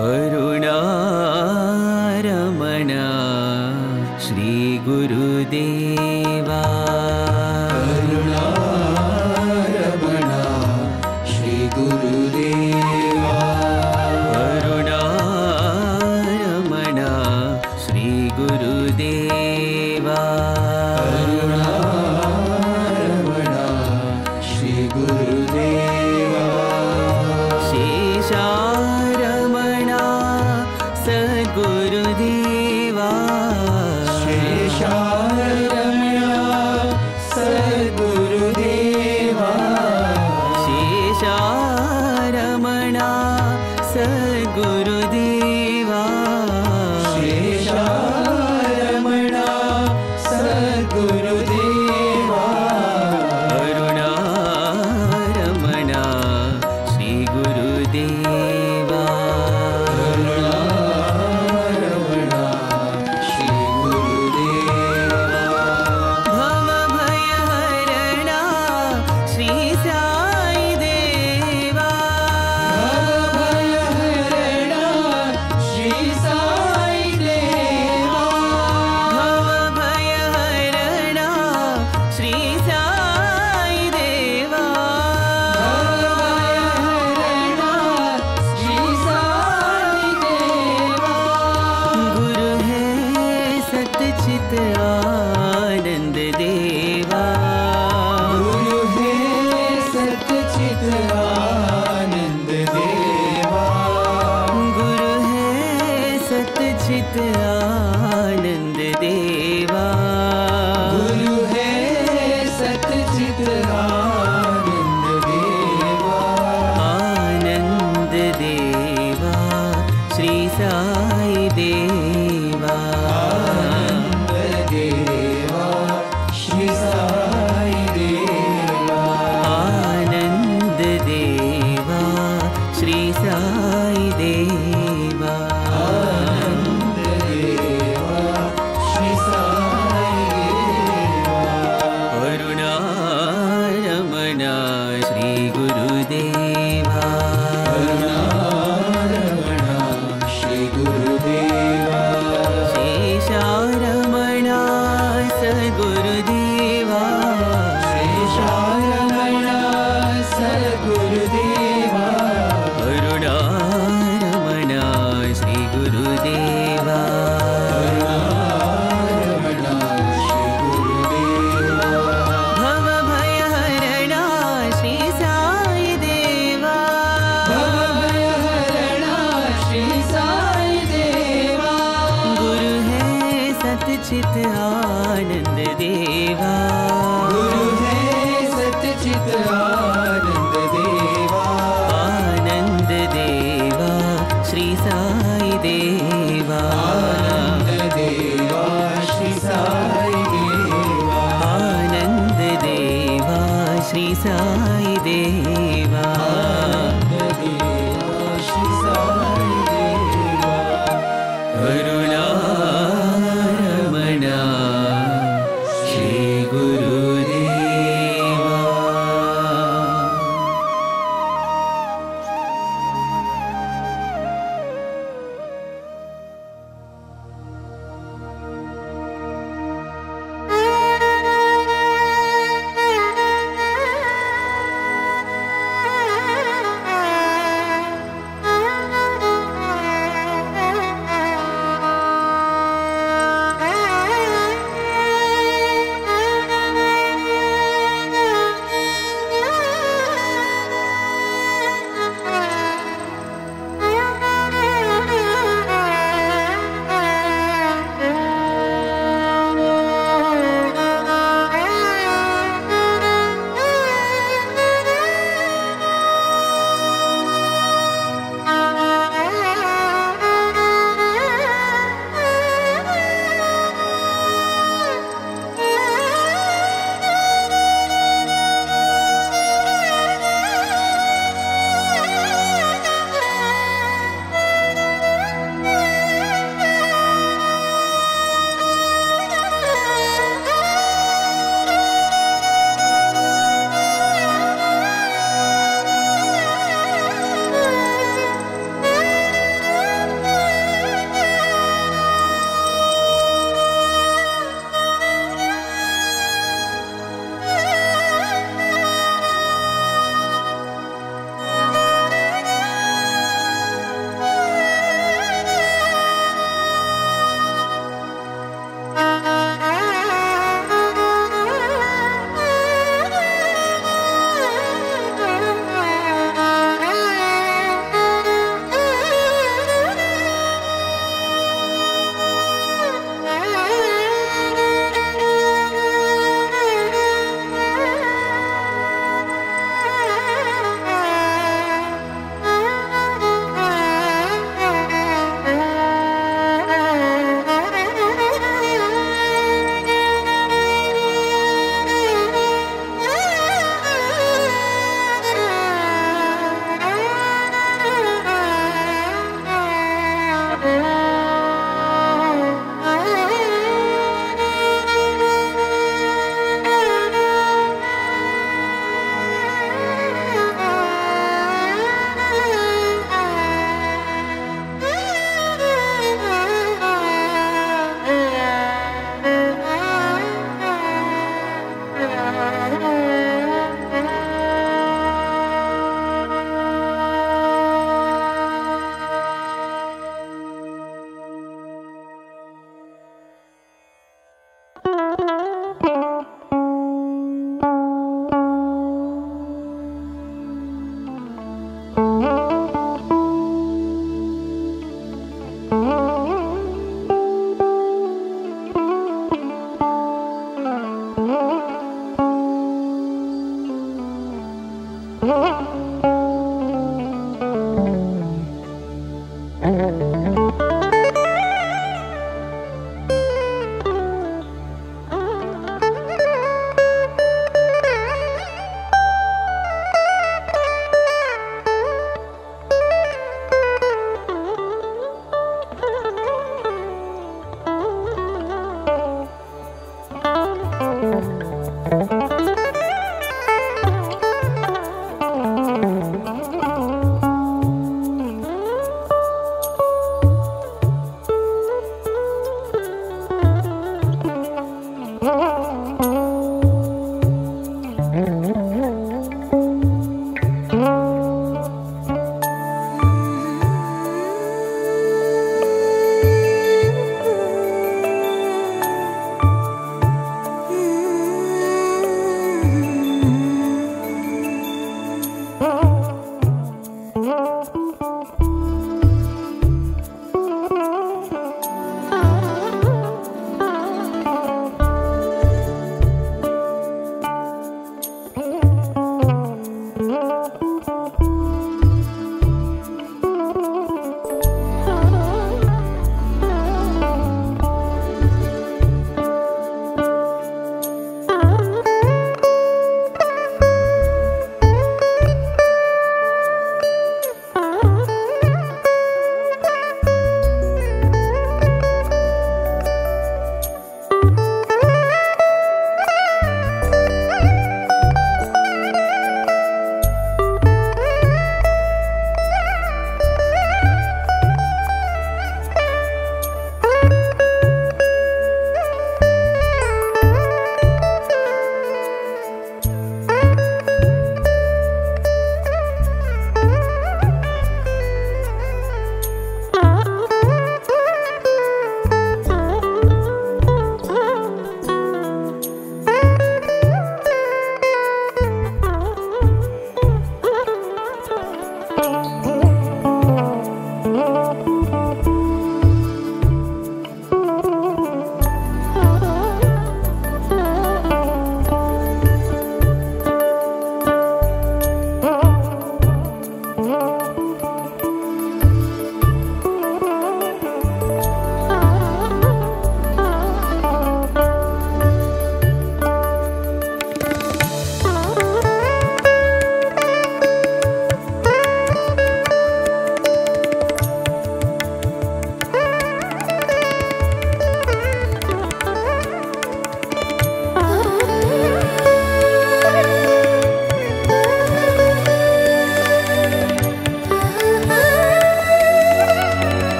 ഒരു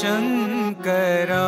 शङ्करा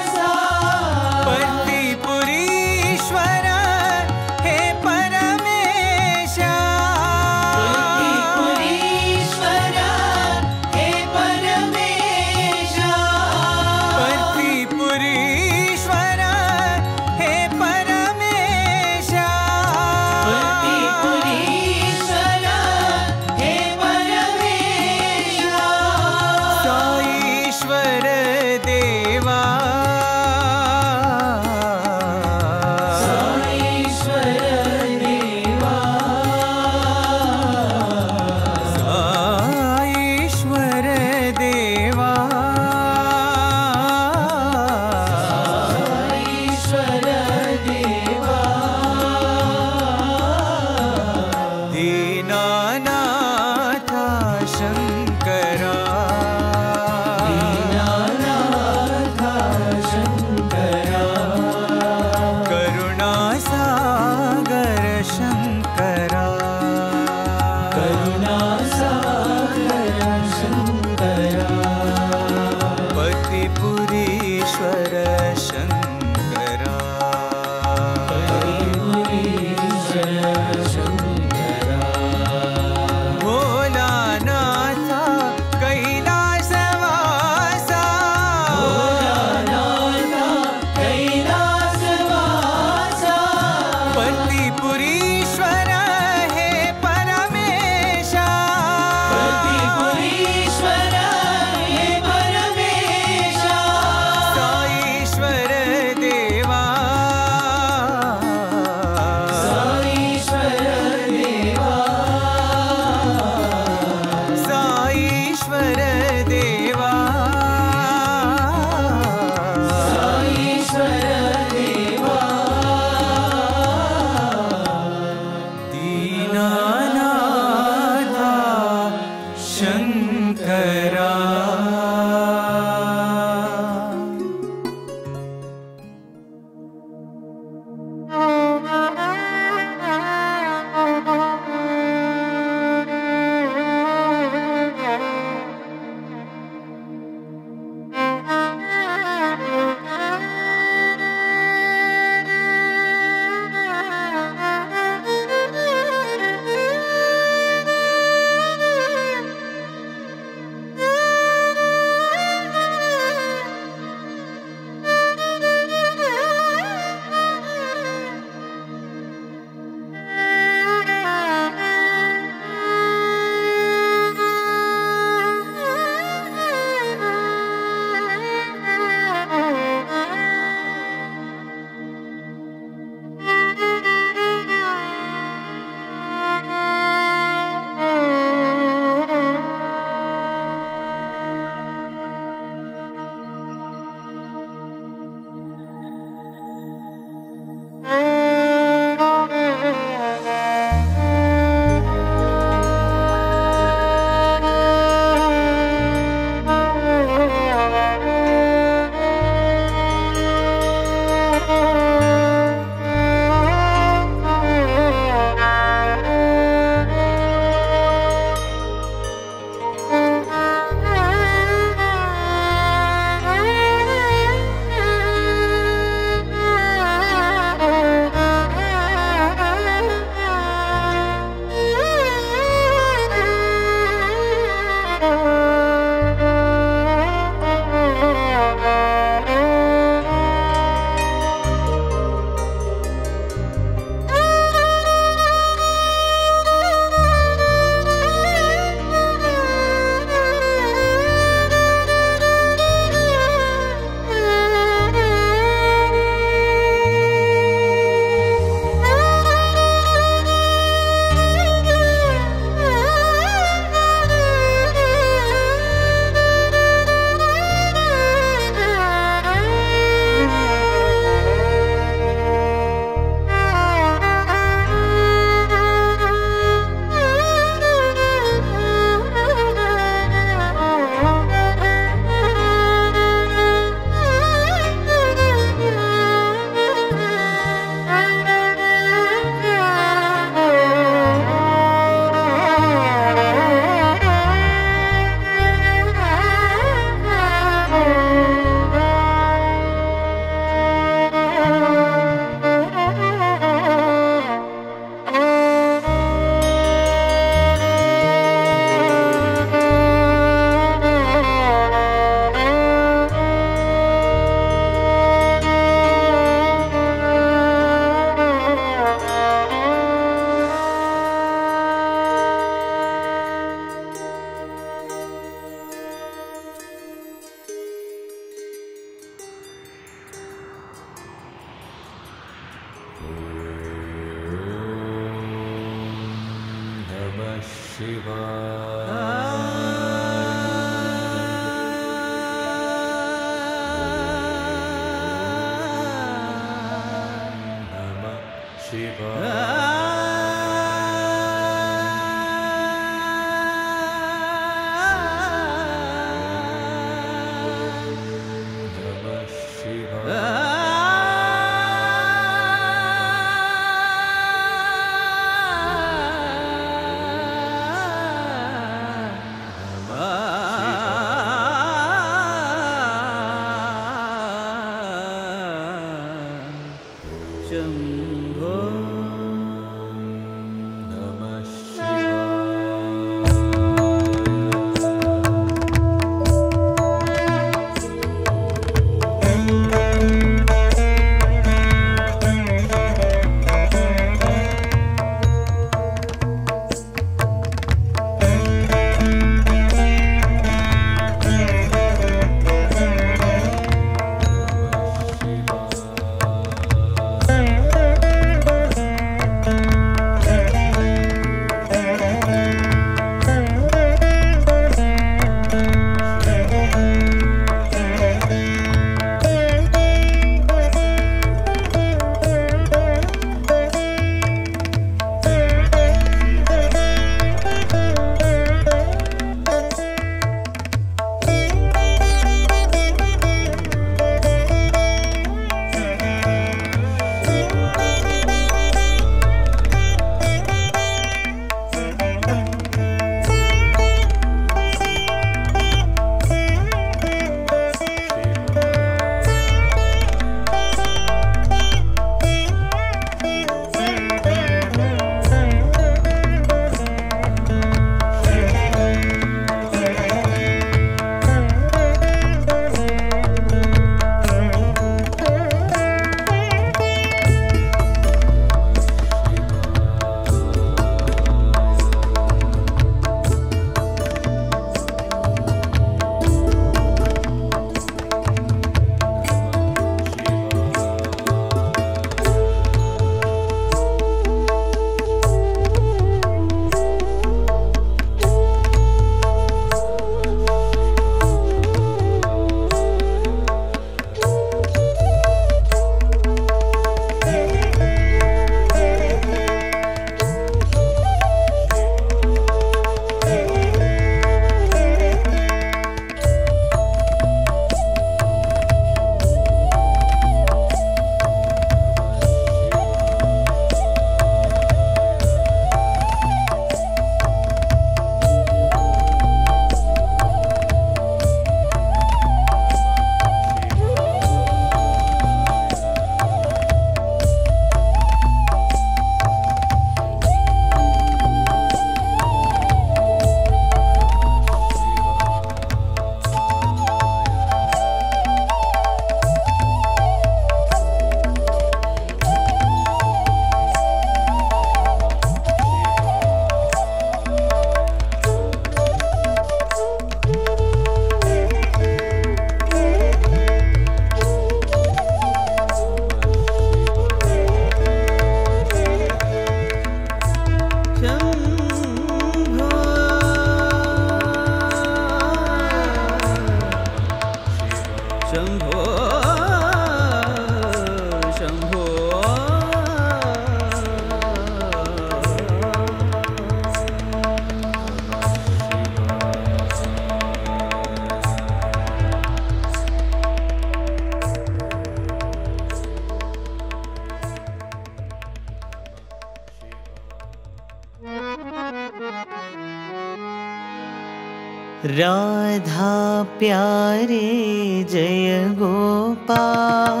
प्यारे जय गोपाल।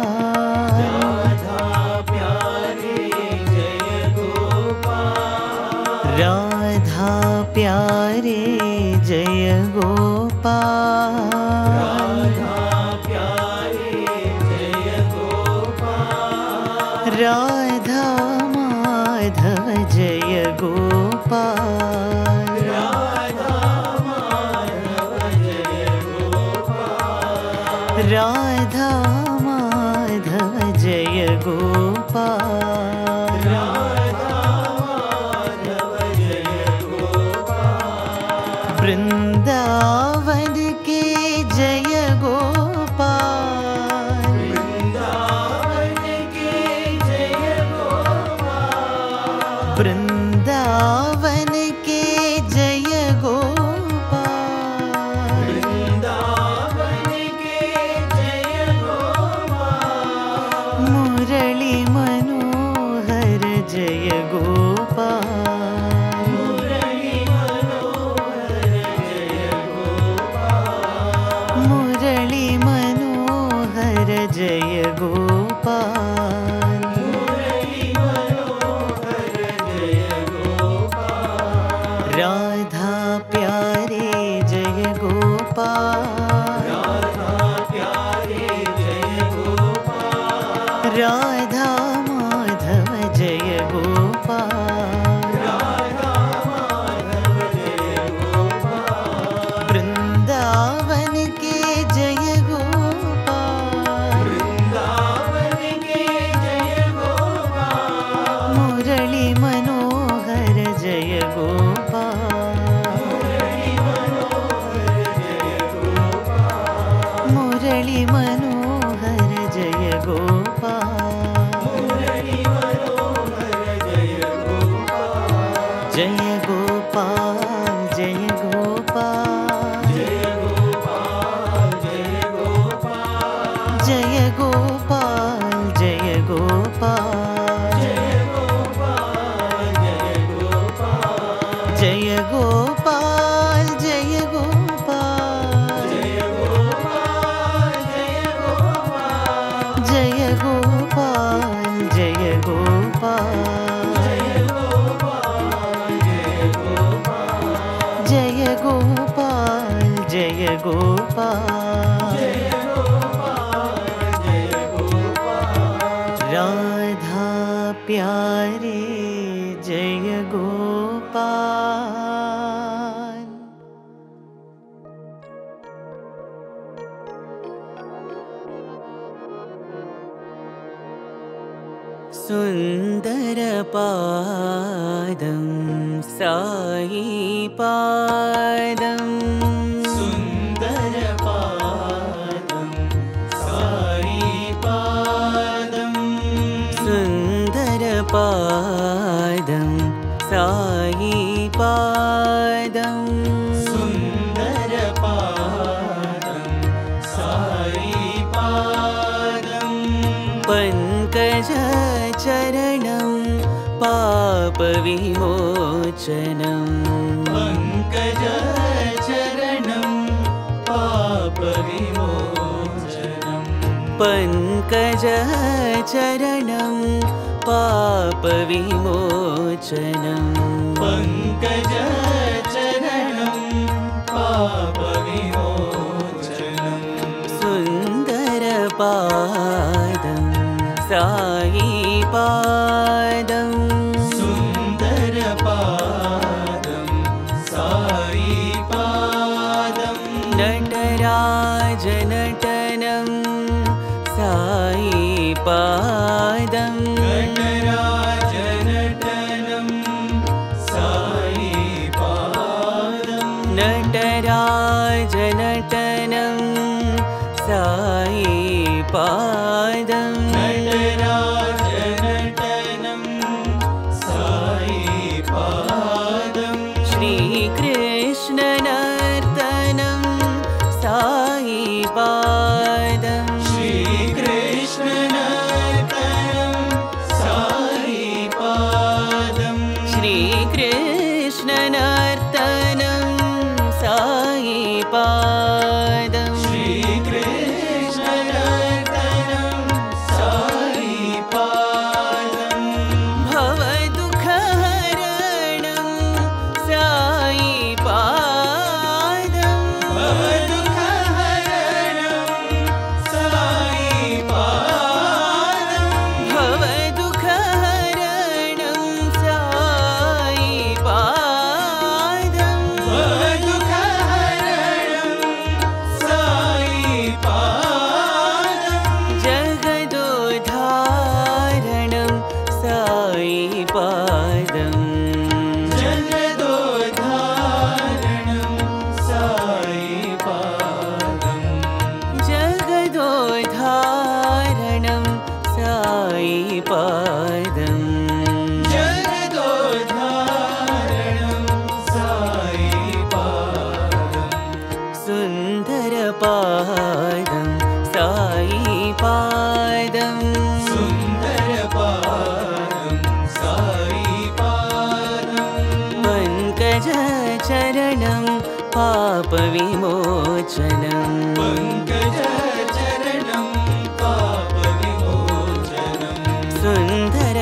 राधा प्यारे जय गोपाल। राधा गोपाल जय गोपाल पङ्कज चरणं पापविमोचनं। पङ्कजः चरणं पापविमोचनं। पङ्कज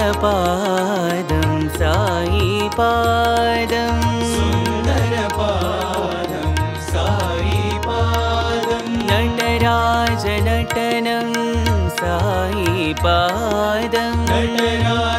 सुन्दरपादं सुन्दरपादं सायिपादं नटराजनटनं सायिपादं नटराजनटनं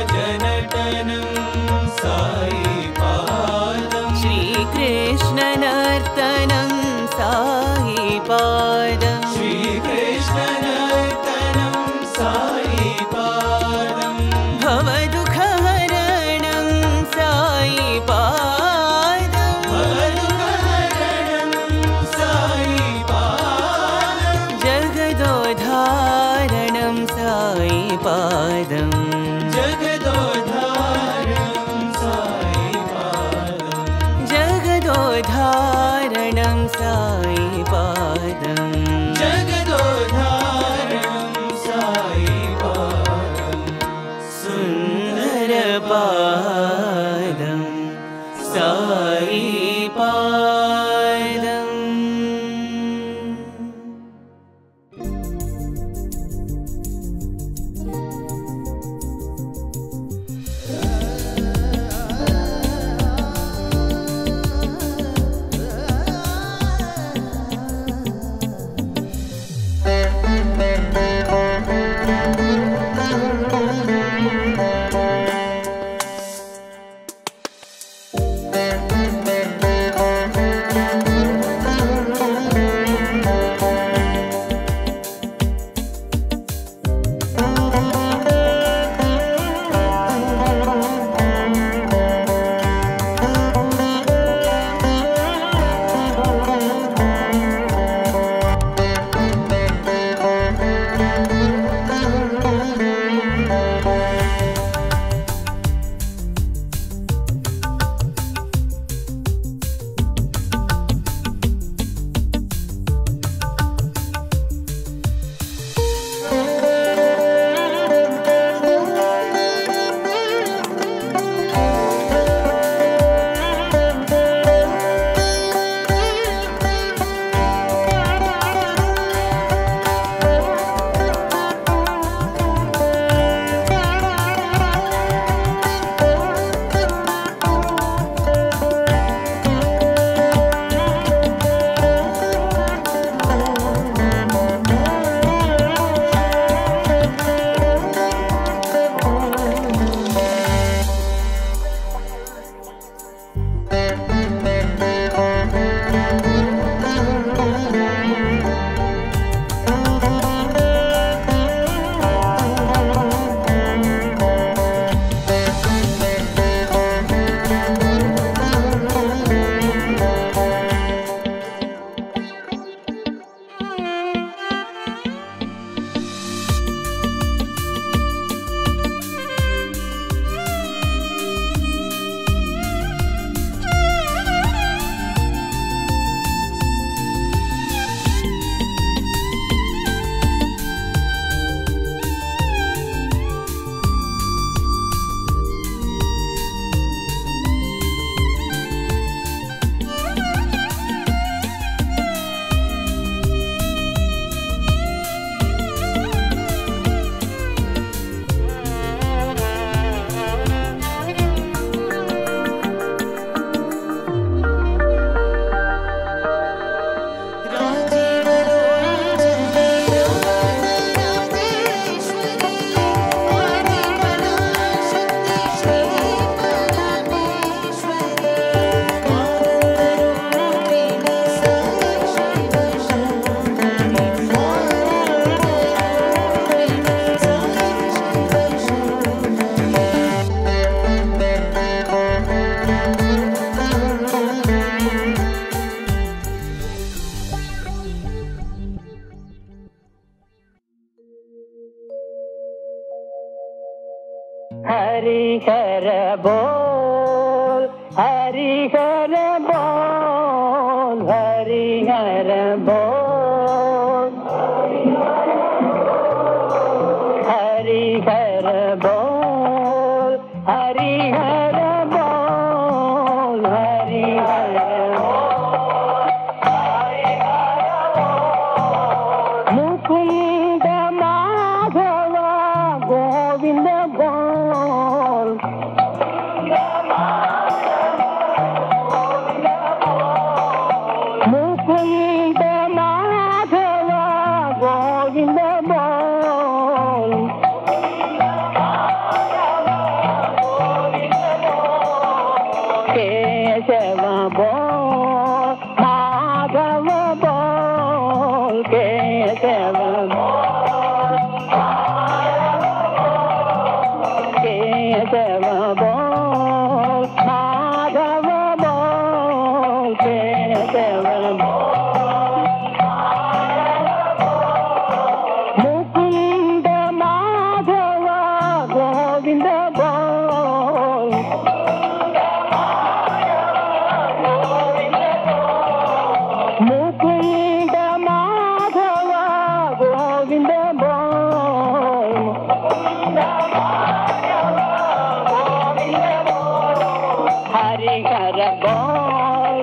हर बा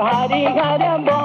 हरि हर ब्र